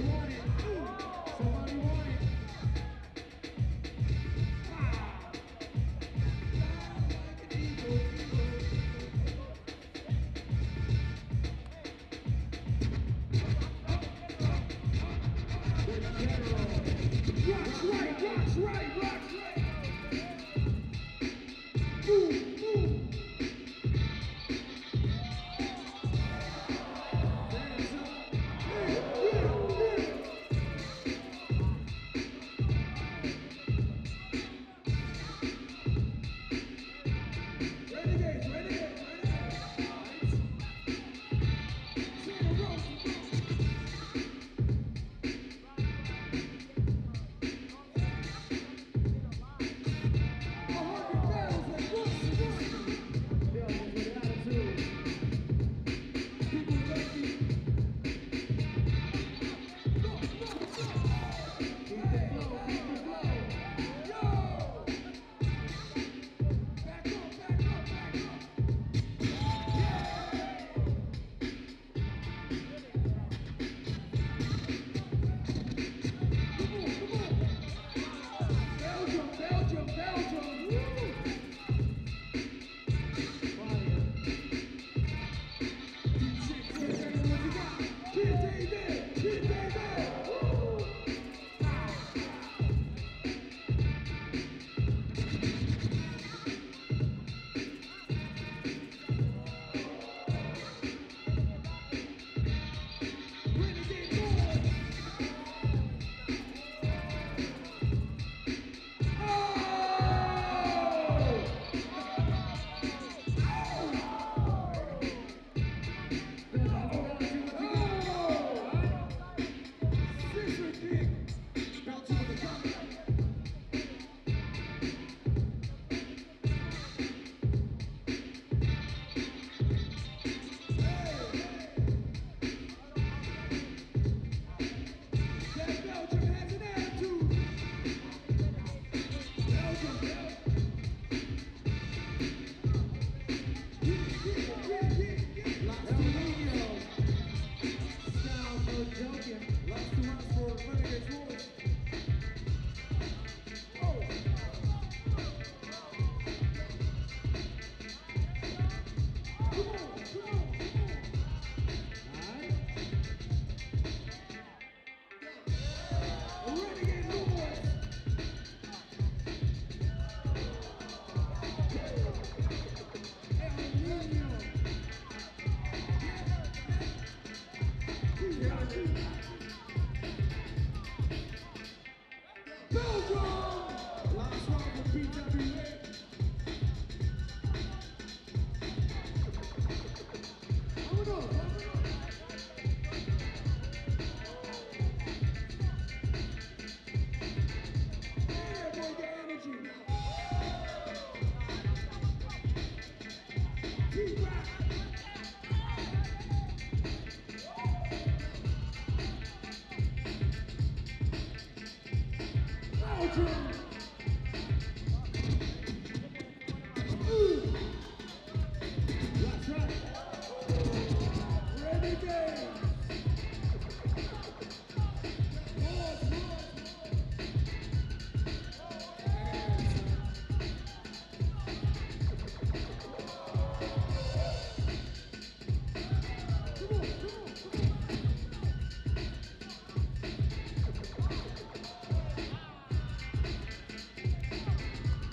right, watch right. Keep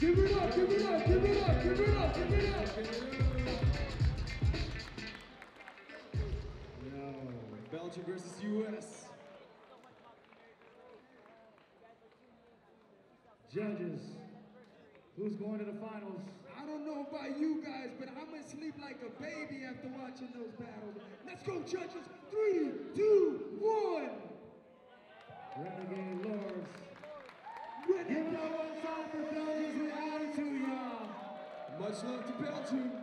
Give it up, give it up, give it up, give it up, give it up. Belgium versus US. Judges, who's going to the finals? I don't know about you guys, but I'm gonna sleep like a baby after watching those battles. Let's go, judges. Three, two, one. Renegade Lords. Give it up one we out y'all. Much love to Belgium.